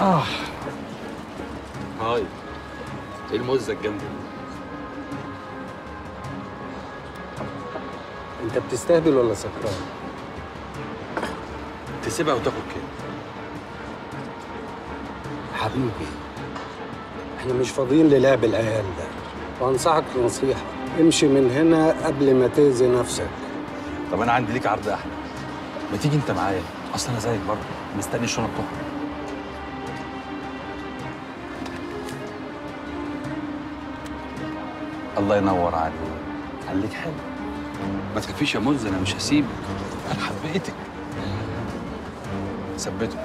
آه. هاي. إيه المزه الجامدة؟ أنت بتستهبل ولا سكران؟ تسيبها وتاخد كام حبيبي إحنا مش فاضيين للعب العيال ده. وانصحك نصيحة امشي من هنا قبل ما تأذي نفسك. طب أنا عندي ليك عرض أحلى. ما تيجي أنت معايا؟ أصل أنا زيك برضه. مستني الشنط تخرج الله ينور عليك. خليك حلو. ما تخافيش يا مز أنا مش هسيبك. أنا حبيتك. ثبته.